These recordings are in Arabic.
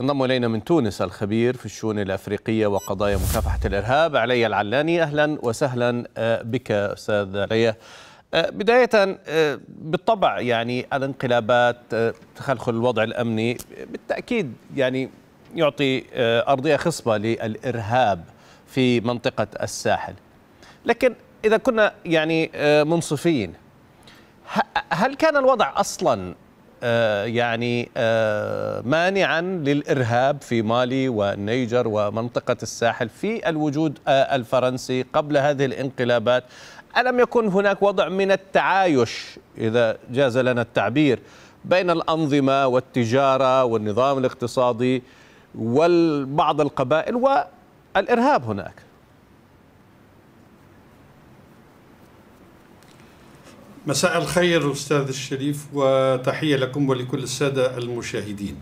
ينضم إلينا من تونس الخبير في الشؤون الأفريقية وقضايا مكافحة الإرهاب علي العلاني. أهلا وسهلا بك أستاذ علي. بداية بالطبع يعني الانقلابات تخلخل الوضع الأمني بالتأكيد يعني يعطي أرضية خصبة للإرهاب في منطقة الساحل. لكن إذا كنا يعني منصفين هل كان الوضع أصلا يعني مانعا للإرهاب في مالي والنيجر ومنطقة الساحل في الوجود الفرنسي قبل هذه الانقلابات. ألم يكن هناك وضع من التعايش إذا جاز لنا التعبير بين الأنظمة والتجارة والنظام الاقتصادي وبعض القبائل والإرهاب هناك؟ مساء الخير أستاذ الشريف وتحية لكم ولكل السادة المشاهدين.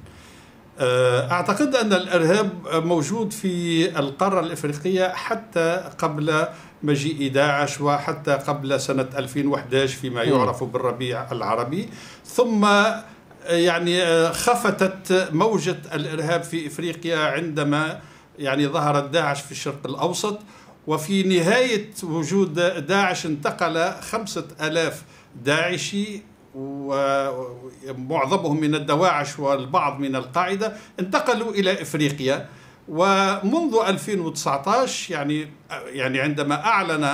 أعتقد أن الإرهاب موجود في القارة الإفريقية حتى قبل مجيء داعش وحتى قبل سنة 2011 فيما يعرف بالربيع العربي. ثم يعني خفتت موجة الإرهاب في إفريقيا عندما يعني ظهرت داعش في الشرق الأوسط. وفي نهاية وجود داعش انتقل خمسة ألاف داعشي ومعظمهم من الدواعش والبعض من القاعدة انتقلوا إلى إفريقيا. ومنذ 2019 يعني يعني عندما أعلن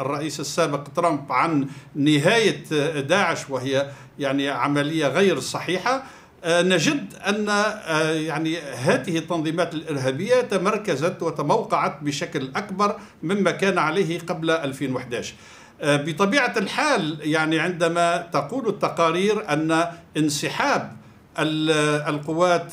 الرئيس السابق ترامب عن نهاية داعش وهي يعني عملية غير صحيحة نجد أن يعني هذه التنظيمات الإرهابية تمركزت وتموقعت بشكل أكبر مما كان عليه قبل 2011 بطبيعة الحال يعني عندما تقول التقارير أن انسحاب القوات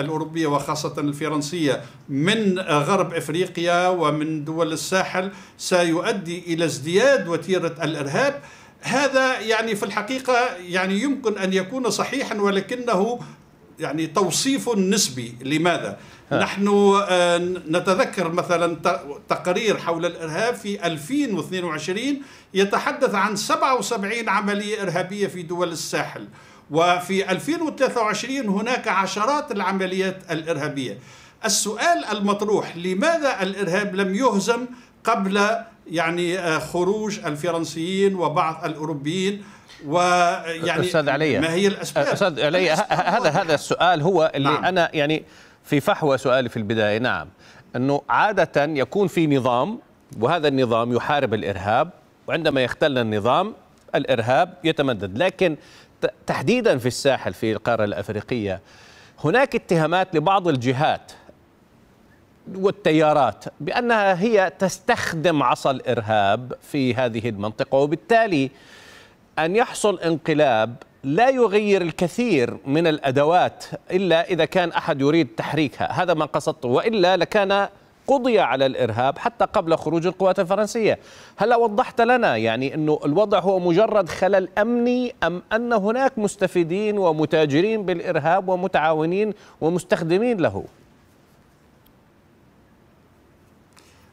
الأوروبية وخاصة الفرنسية من غرب إفريقيا ومن دول الساحل سيؤدي إلى ازدياد وتيرة الإرهاب هذا يعني في الحقيقة يعني يمكن أن يكون صحيحا ولكنه يعني توصيف نسبي. لماذا؟ ها. نحن نتذكر مثلا تقرير حول الإرهاب في 2022 يتحدث عن 77 عملية إرهابية في دول الساحل. وفي 2023 هناك عشرات العمليات الإرهابية. السؤال المطروح لماذا الإرهاب لم يهزم قبل يعني خروج الفرنسيين وبعض الأوروبيين؟ ويعني أستاذ علي ما هي الأسباب؟ أستاذ علي هذا هذا السؤال هو اللي نعم. أنا يعني في فحوى سؤالي في البداية. نعم. أنه عادة يكون في نظام وهذا النظام يحارب الإرهاب وعندما يختل النظام الإرهاب يتمدد. لكن تحديدا في الساحل في القارة الأفريقية هناك اتهامات لبعض الجهات. والتيارات بأنها هي تستخدم عصا الإرهاب في هذه المنطقة وبالتالي أن يحصل انقلاب لا يغير الكثير من الأدوات إلا إذا كان أحد يريد تحريكها، هذا ما قصدته وإلا لكان قضي على الإرهاب حتى قبل خروج القوات الفرنسية. هلا وضحت لنا يعني إنه الوضع هو مجرد خلل أمني أم أن هناك مستفيدين ومتاجرين بالإرهاب ومتعاونين ومستخدمين له؟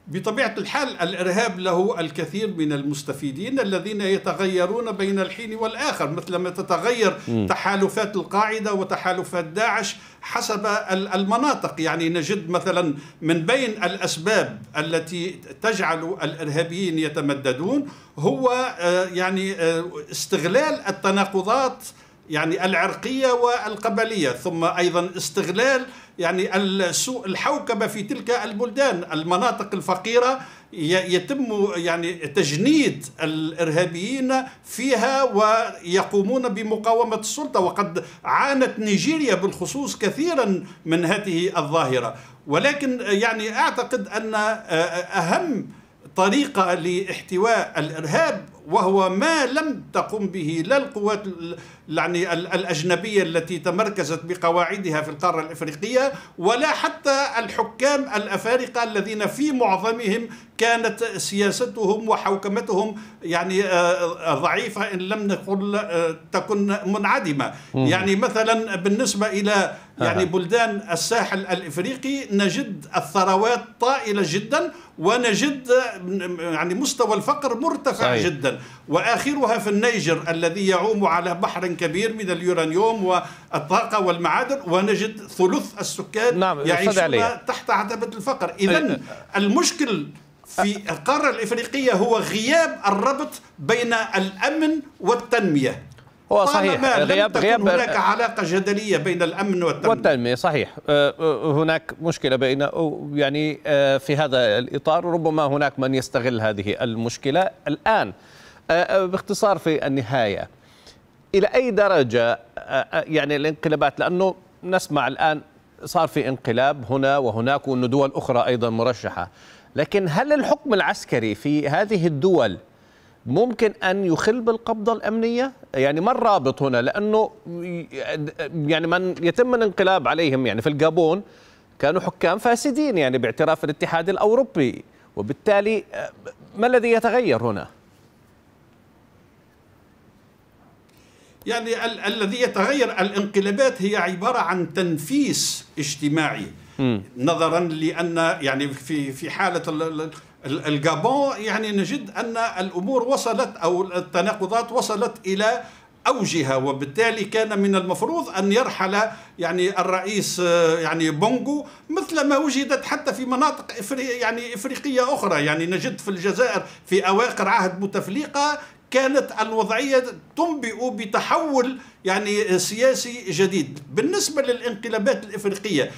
بطبيعة الحال الإرهاب له الكثير من المستفيدين الذين يتغيرون بين الحين والآخر مثلما تتغير م. تحالفات القاعدة وتحالفات داعش حسب المناطق يعني نجد مثلا من بين الأسباب التي تجعل الإرهابيين يتمددون هو يعني استغلال التناقضات يعني العرقية والقبلية ثم أيضا استغلال يعني الحوكمة في تلك البلدان المناطق الفقيرة يتم يعني تجنيد الإرهابيين فيها ويقومون بمقاومة السلطة. وقد عانت نيجيريا بالخصوص كثيرا من هذه الظاهرة. ولكن يعني أعتقد أن أهم طريقة لاحتواء الإرهاب وهو ما لم تقم به لا القوات يعني الأجنبية التي تمركزت بقواعدها في القارة الإفريقية ولا حتى الحكام الأفارقة الذين في معظمهم كانت سياستهم وحوكمتهم يعني ضعيفة إن لم نقل تكن منعدمة. يعني مثلا بالنسبة إلى يعني بلدان الساحل الإفريقي نجد الثروات طائلة جدا ونجد يعني مستوى الفقر مرتفع صحيح. جدا. جدا وآخرها في النيجر الذي يعوم على بحر كبير من اليورانيوم والطاقة والمعادن ونجد ثلث السكان نعم، يعيشون. تحت عتبه الفقر. اذا أه. المشكل في القارة الإفريقية هو غياب الربط بين الأمن والتنمية. هو صحيح. غياب تكن غياب هناك علاقة جدلية بين الأمن والتنمية. والتنمية صحيح. آه، آه، هناك مشكلة بين يعني آه، في هذا الإطار ربما هناك من يستغل هذه آه، آه، باختصار في النهاية. إلى أي درجة آه، آه، يعني الانقلابات؟ لأنه نسمع الآن صار في انقلاب هنا وهناك وأن دول أخرى أيضا مرشحة. لكن هل الحكم العسكري في هذه الدول ممكن أن يخل بالقبضة الأمنية؟ يعني ما الرابط هنا؟ لأنه يعني من يتم الانقلاب عليهم يعني في الجابون كانوا حكام فاسدين يعني باعتراف الاتحاد الأوروبي. وبالتالي آه، ما الذي يتغير هنا؟ يعني ال- الذي يتغير الانقلابات هي عبارة عن تنفيس اجتماعي. نظرا لأن يعني في في حالة ال- ال- ال- الجابون يعني نجد أن الأمور وصلت أو التناقضات وصلت إلى أوجها وبالتالي كان من المفروض أن يرحل يعني الرئيس آه، يعني بونغو مثل ما وجدت حتى في مناطق إفري يعني إفريقية أخرى. يعني نجد في الجزائر في أواخر عهد بوتفليقه كانت الوضعية تنبئ بتحول يعني سياسي جديد. بالنسبة للانقلابات الإفريقية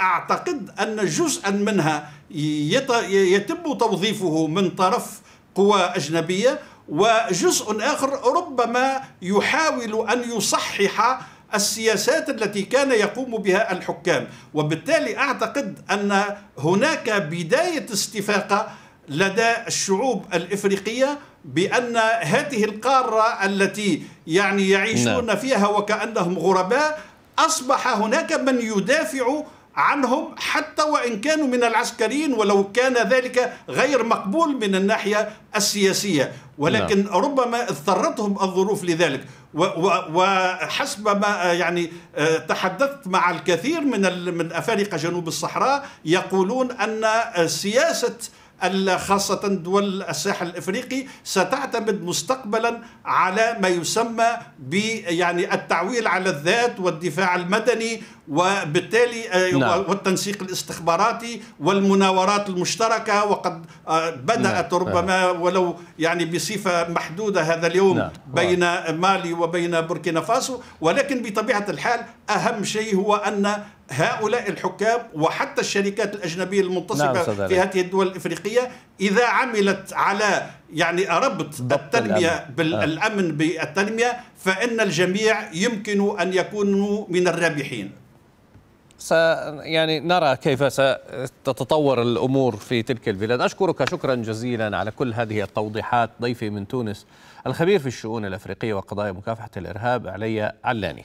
أعتقد أن جزءا منها يت- يتم توظيفه من طرف قوى أجنبية وجزء آخر ربما يحاول أن يصحح السياسات التي كان يقوم بها الحكام. وبالتالي أعتقد أن هناك بداية استفاقة لدى الشعوب الإفريقية بأن هذه القارة التي يعني يعيشون نعم. فيها وكأنهم غرباء أصبح هناك من يدافع عنهم حتى وإن كانوا من العسكريين ولو كان ذلك غير مقبول من الناحية السياسية ولكن نعم. ربما اضطرتهم الظروف لذلك وحسب ما يعني آه، تحدثت مع الكثير من من أفارقة جنوب الصحراء يقولون أن سياسة ال- خاصة دول الساحل الإفريقي ستعتمد مستقبلا على ما يسمى ب يعني التعويل على الذات والدفاع المدني وبالتالي آه، نعم. والتنسيق الاستخباراتي والمناورات المشتركة وقد آه، بدأت نعم. ربما ولو يعني بصفة محدودة هذا اليوم نعم. بين مالي وبين بوركينا فاسو ولكن بطبيعة الحال أهم شيء هو أن هؤلاء الحكام وحتى الشركات الأجنبية نعم، المنتصبة أستاذ في. هذه الدول الإفريقية إذا عملت على يعني ربط التنمية الأمن. بالأمن بالتنمية فإن الجميع يمكن أن يكونوا من الرابحين س يعني نرى كيف ستتطور الأمور في تلك البلاد، أشكرك شكرا جزيلا على كل هذه التوضيحات ضيفي من تونس الخبير في الشؤون الأفريقية وقضايا مكافحة الإرهاب علي علاني.